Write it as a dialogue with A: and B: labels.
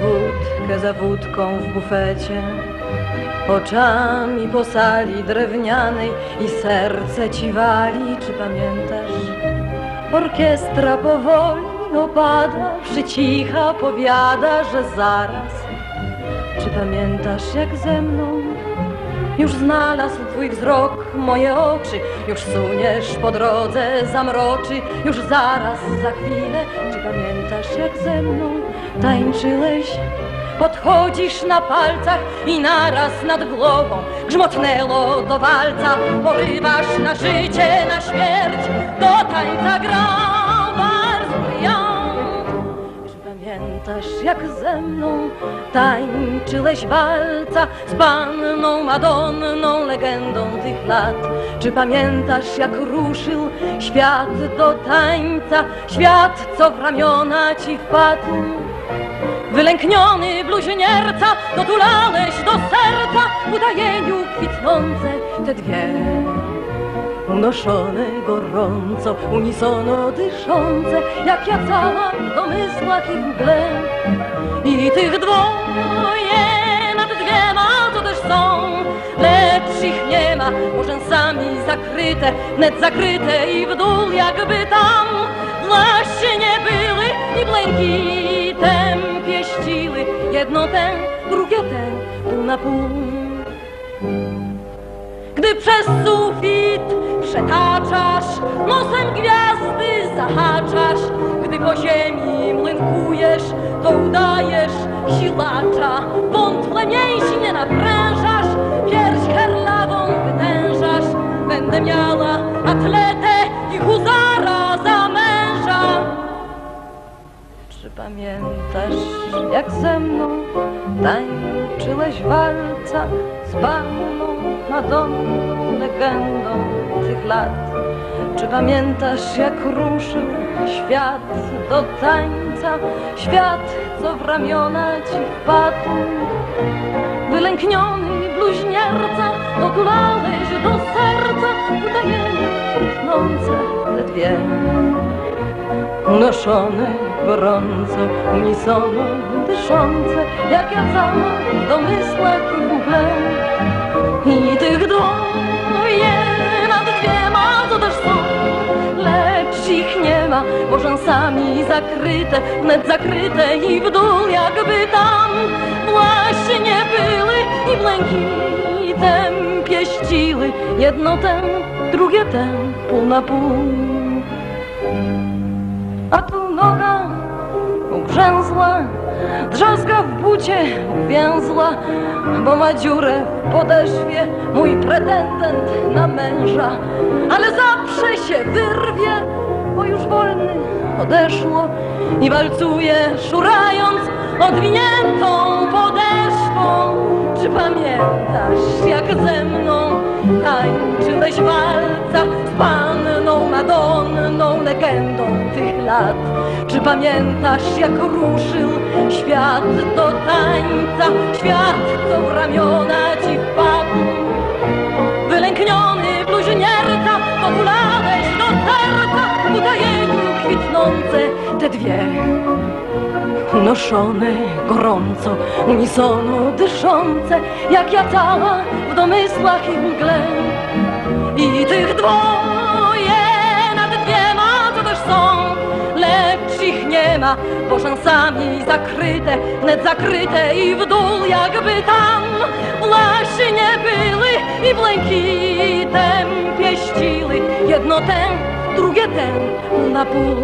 A: rękę za wódką w bufecie. Oczami po sali drewnianej i serce ci wali, czy pamiętasz? Orkiestra powoli opada, przycicha, powiada, że zaraz. Czy pamiętasz jak ze mną? Już znalazł twój wzrok moje oczy, już suniesz po drodze zamroczy, już zaraz, za chwilę. Czy pamiętasz jak ze mną tańczyłeś? Podchodzisz na palcach i naraz nad głową grzmotnęło do walca. Porywasz na życie, na śmierć, do tańca gra jak ze mną tańczyłeś walca z panną Madonną, legendą tych lat? Czy pamiętasz jak ruszył świat do tańca, świat co w ramiona ci wpadł? Wylękniony bluźnierca, dotulałeś do serca w udajeniu kwitnące te dwie. Unoszone gorąco, unisono dyszące, jak ja cała w domysłach i w mgle. I tych dwoje nad dwiema to też są, lecz ich nie ma, bo rzęsami zakryte, wnet zakryte i w dół jakby tam właśnie były i błękitem pieściły jedno ten, drugie ten, pół na pół. Gdy przez sufit przetaczasz, nosem gwiazdy zahaczasz, gdy po ziemi młynkujesz, to udajesz silacza. Wątle mięśnie naprężasz, pamiętasz, jak ze mną tańczyłeś walca z panną Madonną, legendą tych lat? Czy pamiętasz, jak ruszył świat do tańca, świat, co w ramiona ci wpadł? Wylękniony bluźnierca, dotulałeś do serca, udajemy kwitnące te dwie unoszone gorąco, unisono dyszące, jak ja cała w domysłach mgle. I tych dwoje nad dwiema to też są, lecz ich nie ma, rzęsami zakryte, wnet zakryte i w dół jakby tam właśnie były i błękitem pieściły, jedno ten, drugie ten, pół na pół. A tu noga ugrzęzła, drzazga w bucie uwięzła, bo ma dziurę w podeszwie mój pretendent na męża. Ale zawsze się wyrwie, bo już wolny odeszło i walcuje, szurając odwiniętą podeszwą. Czy pamiętasz, jak ze mną tańczyłeś walca z panną Madonną, legendą tych lat? Czy pamiętasz, jak ruszył świat do tańca, świat, co w ramiona ci wpadł? Wylękniony bluźnierca, dotulałeś do serca, w udajeniu kwitnące te dwie unoszone gorąco, unisono dyszące, jak ja cała w domysłach i mgle. I tych dwoje nie ma, bo szansami zakryte, wnet zakryte i w dół jakby tam właśnie były i błękitem pieściły, jedno ten, drugie ten, na pół.